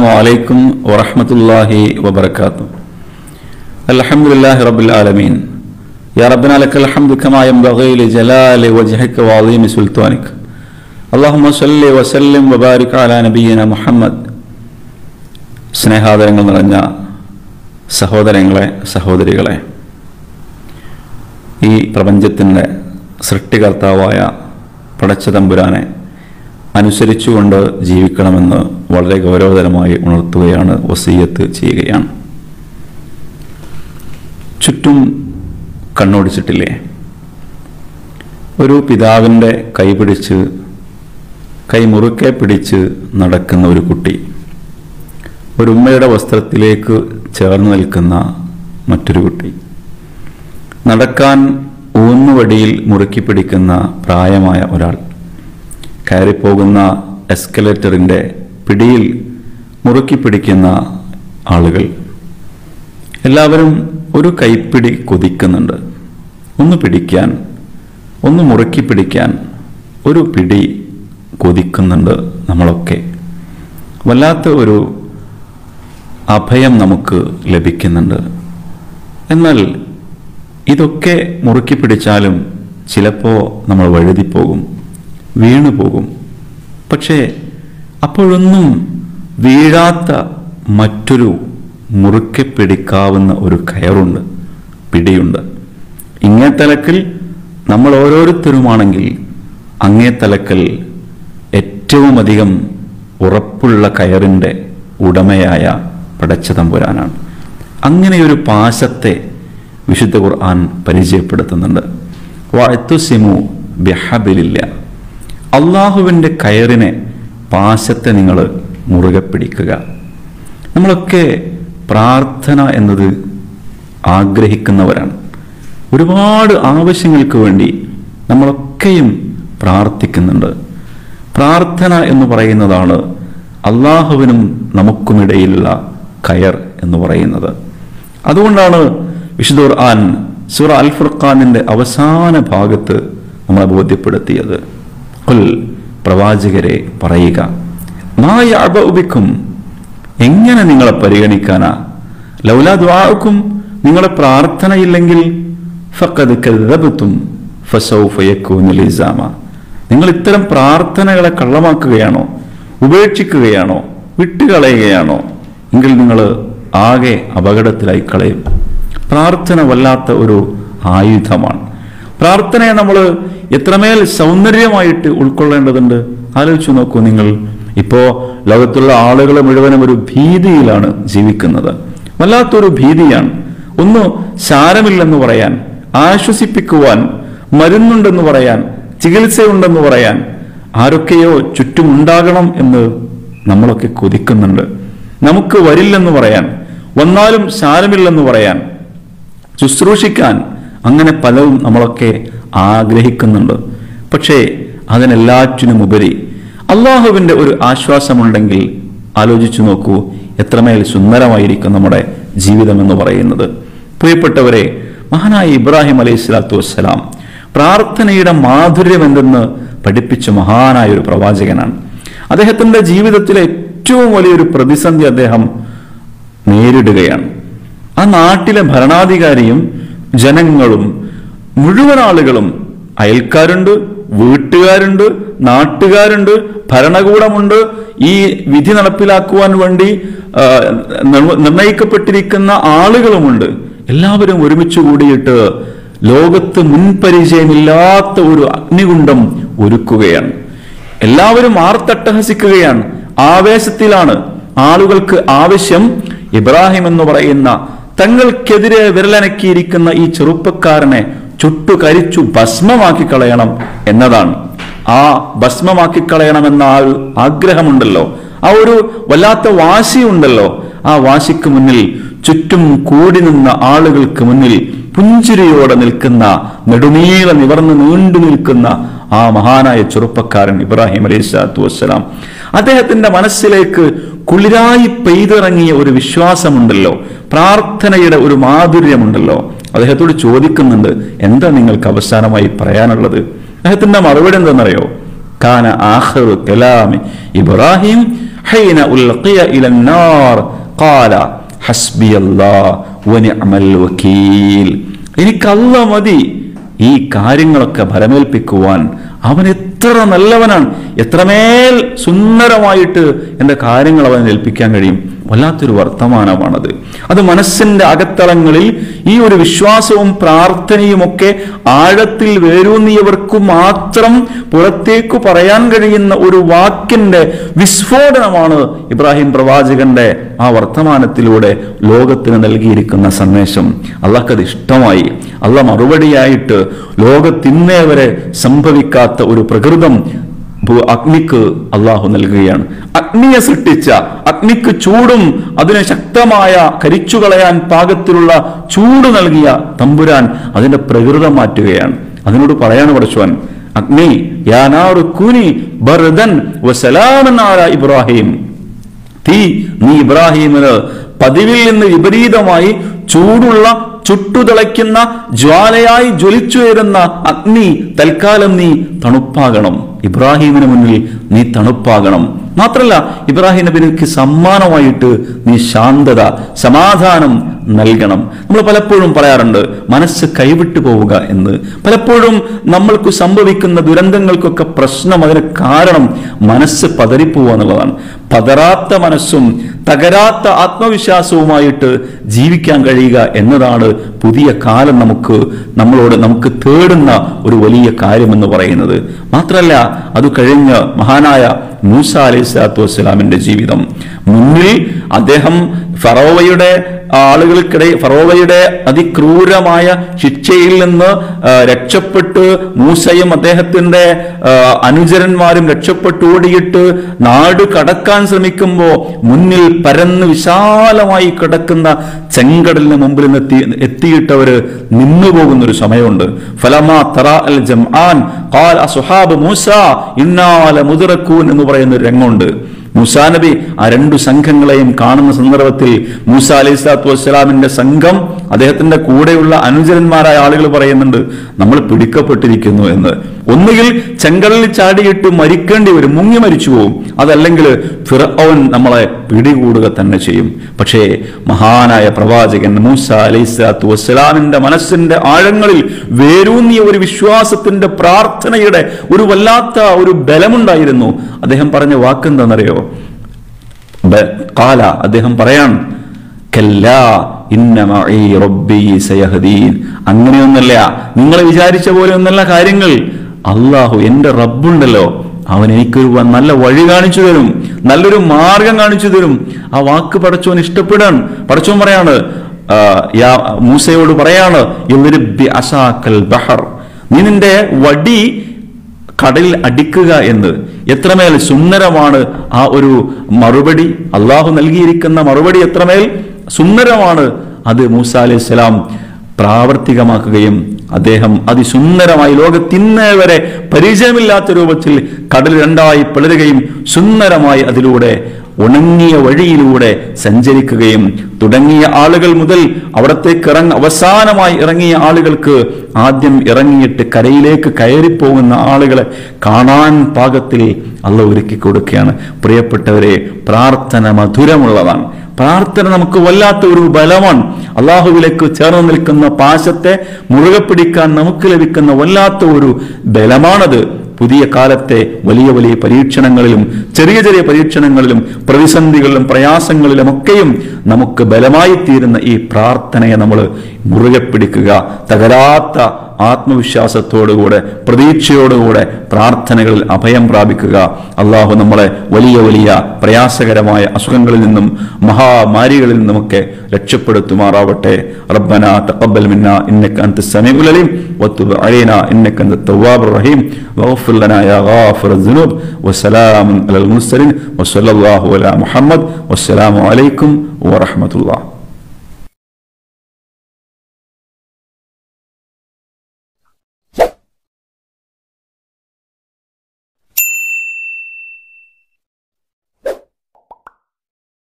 السلام عليكم ورحمة الله وبركاته الحمد لله رب العالمين يا ربنا لك الحمد كما ينبغي لجلال وجهك وعظيم سلطانك اللهم صل وسلم وبارك على نبينا محمد സ്നേഹാദരങ്ങൾ നിറഞ്ഞ സഹോദരങ്ങളെ സഹോദരികളെ ഈ പ്രപഞ്ചത്തിൻ്റെ സൃഷ്ടികർത്താവായ പടച്ചതമ്പുരാനെ അനുസരിച്ചുകൊണ്ട് ജീവിക്കണമെന്ന് വളരെ ഗൗരവതരമായി ഉണർത്തുകയാണ് വസീയത്ത് ചെയ്യുകയാണ്. ചുറ്റും കണ്ണോടിച്ചിട്ടില്ലേ? ഒരു പിതാവിന്റെ കൈപിടിച്ച് കൈ മുറുക്കെ പിടിച്ച് നടക്കുന്ന ഒരു കുട്ടി ഒരു ഉമ്മയുടെ വസ്ത്രത്തിലേക്ക് ചേർന്ന് നിൽക്കുന്ന മറ്റൊരു കുട്ടി നടക്കാൻ ഊന്നുവടിയിൽ മുറുക്കി പിടിക്കുന്ന പ്രായമായ ഒരാൾ. കയറിപ്പോകുന്ന എസ്കലേറ്ററിന്റെ പിടിയിൽ മുറുക്കി പിടിക്കുന്ന ആളുകൾ. എല്ലാവരും ഒരു കൈപ്പിടി കൊതിക്കുന്നുണ്ട്. ഒന്ന് പിടിക്കാൻ ഒന്ന് മുറുക്കി പിടിക്കാൻ ഒരു പിടി കൊതിക്കുന്നുണ്ട് നമ്മളൊക്കെ. വല്ലാത്ത ഒരു അഭയം നമുക്ക് ലഭിക്കുന്നുണ്ട്. എന്നാൽ ഇതൊക്കെ മുറുക്കി പിടിച്ചാലും ചിലപ്പോൾ നമ്മൾ വഴുതിപ്പോകും. വീണു പോകും പക്ഷേ അപ്പോഴൊന്നും വീഴാത്ത മറ്റൊരു മുറുക്കെ പിടിക്കാവുന്ന ഒരു കയറുണ്ട് പിടിയുണ്ട്. ഇങ്ങേ തലക്കിൽ നമ്മൾ ഓരോരുത്തരുമാണെങ്കിൽ അങ്ങേ തലക്കൽ ഏറ്റവും അധികം ഉറപ്പുള്ള കയറിന്റെ ഉടമയായ പടച്ചതമ്പുരാനാണ് അങ്ങനെയൊരു പാശത്തെ വിശുദ്ധ ഖുർആൻ പരിചയപ്പെടുത്തുന്നുണ്ട്. വാഴ്ത്തുസിമു ബെഹബിലില്ല അള്ളാഹുവിന്റെ കയറിനെ പാശത്തെ നിങ്ങൾ മുറുകെ പിടിക്കുക. നമ്മളൊക്കെ പ്രാർത്ഥന എന്നത് ആഗ്രഹിക്കുന്നവരാണ്. ഒരുപാട് ആവശ്യങ്ങൾക്ക് വേണ്ടി നമ്മളൊക്കെയും പ്രാർത്ഥിക്കുന്നുണ്ട്. പ്രാർത്ഥന എന്ന് പറയുന്നതാണ് അള്ളാഹുവിനും നമുക്കുമിടയിലുള്ള കയർ എന്ന് പറയുന്നത്. അതുകൊണ്ടാണ് വിശുദ്ധ ആൻ സൂറ അൽ ഫുർഖാനിന്റെ അവസാന ഭാഗത്ത് നമ്മളെ ബോധ്യപ്പെടുത്തിയത്. പ്രവാചകരെ പറയുക മായാബിക്കും എങ്ങനെ നിങ്ങളെ പരിഗണിക്കാനാ? ലൗലാദ്വാക്കും നിങ്ങളെ പ്രാർത്ഥനയില്ലെങ്കിൽ ഫക്കത് കരുതബത്തും ഫസൗഫയക്കൂനിലിസാമ നിങ്ങൾ ഇത്തരം പ്രാർത്ഥനകളെ കള്ളമാക്കുകയാണോ ഉപേക്ഷിക്കുകയാണോ വിട്ടുകളയുകയാണോ? എങ്കിൽ നിങ്ങൾ ആകെ അപകടത്തിലായി കളയും പ്രാർത്ഥന വല്ലാത്ത ഒരു ആയുധമാണ്. പ്രാർത്ഥനയെ നമ്മൾ എത്രമേൽ സൗന്ദര്യമായിട്ട് ഉൾക്കൊള്ളേണ്ടതുണ്ട് ആലോചിച്ചു നോക്കൂ നിങ്ങൾ. ഇപ്പോ ലോകത്തുള്ള ആളുകൾ മുഴുവനും ഒരു ഭീതിയിലാണ് ജീവിക്കുന്നത്. വല്ലാത്തൊരു ഭീതിയാണ്. ഒന്ന് സാരമില്ലെന്ന് പറയാൻ ആശ്വസിപ്പിക്കുവാൻ മരുന്നുണ്ടെന്ന് പറയാൻ ചികിത്സയുണ്ടെന്ന് പറയാൻ ആരൊക്കെയോ ചുറ്റുമുണ്ടാകണം എന്ന് നമ്മളൊക്കെ കൊതിക്കുന്നുണ്ട്. നമുക്ക് വരില്ലെന്ന് പറയാൻ വന്നാലും സാരമില്ലെന്ന് പറയാൻ ശുശ്രൂഷിക്കാൻ അങ്ങനെ പലതും നമ്മളൊക്കെ ആഗ്രഹിക്കുന്നുണ്ട്. പക്ഷേ അതിനെല്ലാറ്റിനുമുപരി അള്ളാഹുവിന്റെ ഒരു ആശ്വാസമുണ്ടെങ്കിൽ ആലോചിച്ചു നോക്കൂ എത്രമേൽ സുന്ദരമായിരിക്കും നമ്മുടെ ജീവിതം എന്ന് പറയുന്നത്. പ്രിയപ്പെട്ടവരെ മഹാനായ ഇബ്രാഹിം അലൈഹി സ്വലാത്തു വസ്സലാം പ്രാർത്ഥനയുടെ മാധുര്യം എന്തെന്ന് പഠിപ്പിച്ച മഹാനായ ഒരു പ്രവാചകനാണ്. അദ്ദേഹത്തിന്റെ ജീവിതത്തിലെ ഏറ്റവും വലിയൊരു പ്രതിസന്ധി അദ്ദേഹം നേരിടുകയാണ്. ആ നാട്ടിലെ ഭരണാധികാരിയും ജനങ്ങളും മുഴുവൻ ആളുകളും അയൽക്കാരുണ്ട് വീട്ടുകാരുണ്ട് നാട്ടുകാരുണ്ട് ഭരണകൂടമുണ്ട്. ഈ വിധി നടപ്പിലാക്കുവാൻ വേണ്ടി നിർണയിക്കപ്പെട്ടിരിക്കുന്ന ആളുകളുമുണ്ട്. എല്ലാവരും ഒരുമിച്ച് കൂടിയിട്ട് ലോകത്ത് മുൻപരിചയമില്ലാത്ത ഒരു അഗ്നികുണ്ഡം ഒരുക്കുകയാണ്. എല്ലാവരും ആർത്തട്ടഹസിക്കുകയാണ്. ആവേശത്തിലാണ് ആളുകൾക്ക് ആവശ്യം ഇബ്രാഹിം എന്ന് പറയുന്ന തങ്ങൾക്കെതിരെ വിരലനക്കിയിരിക്കുന്ന ഈ ചെറുപ്പക്കാരനെ ചുട്ടുകരിച്ചു ഭസ്മമാക്കി കളയണം എന്നതാണ്. ആ ഭസ്മമാക്കി കളയണമെന്ന ആ ഒരു ആഗ്രഹമുണ്ടല്ലോ. ആ ഒരു വല്ലാത്ത വാശിയുണ്ടല്ലോ. ആ വാശിക്ക് മുന്നിൽ ചുറ്റും കൂടി നിന്ന ആളുകൾക്ക് മുന്നിൽ പുഞ്ചിരിയോടെ നിൽക്കുന്ന നെടുനീള നിവർന്ന് നീണ്ടു നിൽക്കുന്ന ആ മഹാനായ ചെറുപ്പക്കാരൻ ഇബ്രാഹിം അലൈഹി സ്വലാത്തു വസ്സലാം. അദ്ദേഹത്തിന്റെ മനസ്സിലേക്ക് കുളിരായി പെയ്തിറങ്ങിയ ഒരു വിശ്വാസമുണ്ടല്ലോ. പ്രാർത്ഥനയുടെ ഒരു മാധുര്യമുണ്ടല്ലോ. അദ്ദേഹത്തോട് ചോദിക്കുന്നുണ്ട് എന്താ നിങ്ങൾക്ക് അവസാനമായി പറയാനുള്ളത്? അദ്ദേഹത്തിന്റെ മറുപടി എന്തെന്നറിയോ കാന ആഹ്റു കലാമി ഇബ്രാഹിം ഹൈന ഉൽഖിയ ഇലന്നാർ ഖാല വനിഅമൽ മതി ഈ കാര്യങ്ങളൊക്കെ ഭരമേൽപ്പിക്കുവാൻ. അവൻ എത്ര നല്ലവനാണ്. എത്രമേൽ സുന്ദരമായിട്ട് എന്റെ കാര്യങ്ങൾ അവൻ ഏൽപ്പിക്കാൻ കഴിയും. വല്ലാത്തൊരു വർത്തമാനമാണത്. അത് മനസ്സിന്റെ അകത്തളങ്ങളിൽ ഈ ഒരു വിശ്വാസവും പ്രാർത്ഥനയും ഒക്കെ ആഴത്തിൽ വേരൂന്നിയവർക്ക് മാത്രം പുറത്തേക്ക് പറയാൻ കഴിയുന്ന ഒരു വാക്കിന്റെ വിസ്ഫോടനമാണ് ഇബ്രാഹിം പ്രവാചകന്റെ ആ വർത്തമാനത്തിലൂടെ ലോകത്തിന് നൽകിയിരിക്കുന്ന സന്ദേശം. അള്ളാഹ്ക്കത് ഇഷ്ടമായി. അള്ള മറുപടിയായിട്ട് ലോകത്തിന്നേ വരെ സംഭവിക്കാത്ത ഒരു പ്രകൃതം അഗ്നിക്ക് അള്ളാഹു നൽകുകയാണ്. അഗ്നിയെ സൃഷ്ടിച്ച അഗ്നിക്ക് ചൂടും അതിന് ശക്തമായ കരിച്ചു കളയാൻ പാകത്തിലുള്ള ചൂട് നൽകിയ തമ്പുരാൻ അതിന്റെ പ്രകൃതം മാറ്റുകയാണ്. അതിനോട് പറയാണ് പഠിച്ചുവാൻ അഗ്നി യാനാറു കുനി ബർദൻ ഇബ്രാഹിം. തീ നീ ഇബ്രാഹിമിന് പതിവിൽ നിന്ന് വിപരീതമായി ചൂടുള്ള ചുട്ടുതിളയ്ക്കുന്ന ജ്വാലയായി ജ്വലിച്ചുയരുന്ന അഗ്നി തൽക്കാലം നീ തണുപ്പാകണം. ഇബ്രാഹീമിന് മുന്നിൽ നീ തണുപ്പാകണം. മാത്രല്ല ഇബ്രാഹിം നബിക്ക് സമ്മാനമായിട്ട് നീ ശാന്തത സമാധാനം നൽകണം. നമ്മൾ പലപ്പോഴും പറയാറുണ്ട് മനസ്സ് കൈവിട്ടു പോവുക എന്ന്. പലപ്പോഴും നമ്മൾക്ക് സംഭവിക്കുന്ന ദുരന്തങ്ങൾക്കൊക്കെ പ്രശ്നം അതിന് കാരണം മനസ്സ് പതറിപ്പോവുക എന്നുള്ളതാണ്. പതറാത്ത മനസ്സും തകരാത്ത ആത്മവിശ്വാസവുമായിട്ട് ജീവിക്കാൻ കഴിയുക എന്നതാണ് പുതിയ കാലം നമുക്ക് നമ്മളോട് നമുക്ക് തേടുന്ന ഒരു വലിയ കാര്യമെന്ന് പറയുന്നത്. മാത്രമല്ല അത് കഴിഞ്ഞ് മഹാനായ മൂസ അലൈഹി സ്വലാത്തു വസ്സലാമിന്റെ ജീവിതം. മുന്നിൽ അദ്ദേഹം ഫറോവയുടെ ആളുകൾക്കിടയിൽ ഫറോവയുടെ അതിക്രൂരമായ ശിക്ഷയിൽ നിന്ന് രക്ഷപ്പെട്ട് മൂസയും അദ്ദേഹത്തിന്റെ അനുചരന്മാരും രക്ഷപ്പെട്ട് ഓടിയിട്ട് നാട് കടക്കാൻ ശ്രമിക്കുമ്പോൾ മുന്നിൽ പരന്ന് വിശാലമായി കിടക്കുന്ന ചെങ്കടലിന് മുമ്പിൽ നിന്ന് എത്തി എത്തിയിട്ടവര് നിന്നുപോകുന്ന ഒരു സമയമുണ്ട്. ഫലമാ അൽ ജംആൻ മൂസ ഇന്നാല മുദ്റക്കൂൻ എന്ന് പറയുന്ന ഒരു രംഗമുണ്ട്. മൂസാ നബി ആ രണ്ടു സംഘങ്ങളെയും കാണുന്ന സന്ദർഭത്തിൽ മൂസ അലൈഹി സ്വലാത്തു വസ്സലാമിന്റെ സംഘം അദ്ദേഹത്തിന്റെ കൂടെയുള്ള അനുചരന്മാരായ ആളുകൾ പറയുന്നുണ്ട് നമ്മൾ പിടിക്കപ്പെട്ടിരിക്കുന്നു എന്ന്. ഒന്നുകിൽ ചെങ്കടലിൽ ചാടിയിട്ട് മരിക്കേണ്ടി വരും. മുങ്ങി മരിച്ചു പോവും. അതല്ലെങ്കിൽ ഫിറവൻ നമ്മളെ പിടികൂടുക തന്നെ ചെയ്യും. പക്ഷേ മഹാനായ പ്രവാചകൻ മൂസ അലൈഹി സ്വലാത്തു വസ്സലാമിന്റെ മനസ്സിന്റെ ആഴങ്ങളിൽ വേരൂന്നിയ ഒരു വിശ്വാസത്തിന്റെ പ്രാർത്ഥനയുടെ ഒരു വല്ലാത്ത ഒരു ബലമുണ്ടായിരുന്നു. അദ്ദേഹം പറഞ്ഞ വാക്കെന്താണെന്നറിയോ? കാല അദ്ദേഹം പറയാൻ അങ്ങനെയൊന്നല്ല നിങ്ങൾ വിചാരിച്ച പോലെ ഒന്നല്ല കാര്യങ്ങൾ. അള്ളാഹു എന്റെ റബ്ബുണ്ടല്ലോ. അവൻ എനിക്കൊരു നല്ല വഴി കാണിച്ചു തരും. നല്ലൊരു മാർഗം കാണിച്ചു തരും. ആ വാക്ക് പടച്ചോൻ ഇഷ്ടപ്പെടാൻ. പടച്ചോൻ പറയാണ് മൂസയോട് പറയാണ് ബഹർ. നീ നിന്റെ വടി കടലിൽ അടിക്കുക എന്ന്. എത്രമേൽ സുന്ദരമാണ് ആ ഒരു മറുപടി. അള്ളാഹു നൽകിയിരിക്കുന്ന മറുപടി എത്രമേൽ സുന്ദരമാണ്. അത് മൂസ അലൈഹി സ്വലാം പ്രാവർത്തികമാക്കുകയും അദ്ദേഹം അതിസുന്ദരമായി ലോകത്തിന്നേ വരെ പരിചയമില്ലാത്ത രൂപത്തിൽ കടൽ രണ്ടായി പിളരുകയും സുന്ദരമായി അതിലൂടെ ഉണങ്ങിയ വഴിയിലൂടെ സഞ്ചരിക്കുകയും തുടങ്ങിയ ആളുകൾ മുതൽ അവിടത്തേക്ക് ഇറങ്ങ അവസാനമായി ഇറങ്ങിയ ആളുകൾക്ക് ആദ്യം ഇറങ്ങിയിട്ട് കരയിലേക്ക് കയറിപ്പോകുന്ന ആളുകളെ കാണാൻ പാകത്തിൽ അള്ള ഒരുക്കി കൊടുക്കുകയാണ്. പ്രിയപ്പെട്ടവരെ പ്രാർത്ഥന മധുരമുള്ളതാണ്. പ്രാർത്ഥന നമുക്ക് വല്ലാത്ത ഒരു ബലമാണ്. അള്ളാഹുവിലേക്ക് ചേർന്ന് നിൽക്കുന്ന പാശത്തെ മുറുകെ പിടിക്കാൻ നമുക്ക് ലഭിക്കുന്ന വല്ലാത്ത ഒരു ബലമാണത്. പുതിയ കാലത്തെ വലിയ വലിയ പരീക്ഷണങ്ങളിലും ചെറിയ ചെറിയ പരീക്ഷണങ്ങളിലും പ്രതിസന്ധികളിലും പ്രയാസങ്ങളിലുമൊക്കെയും നമുക്ക് ബലമായി തീരുന്ന ഈ പ്രാർത്ഥനയെ നമ്മൾ മുറുകെ പിടിക്കുക തകരാത്ത ആത്മവിശ്വാസത്തോടുകൂടെ പ്രതീക്ഷയോടുകൂടെ പ്രാർത്ഥനകളിൽ അഭയം പ്രാപിക്കുക. അള്ളാഹു നമ്മളെ വലിയ വലിയ പ്രയാസകരമായ അസുഖങ്ങളിൽ നിന്നും മഹാമാരികളിൽ നിന്നുമൊക്കെ രക്ഷപ്പെടുത്തുമാറാവട്ടെ. റബ്ബന തഖബ്ബൽ മിന്ന ഇന്നക അൻത സമീഉൽ അലീം വതുബ് അലൈന ഇന്നക അൻത റഹീം. വഗ്ഫിർ ലനാ യാ ഗാഫിറ ദുനൂബ്. അലൽ മുർസലിൻ. വസല്ലല്ലാഹു അലാ മുഹമ്മദ്. വസ്സലാമു അലൈക്കും വറഹ്മത്തുള്ളാഹി.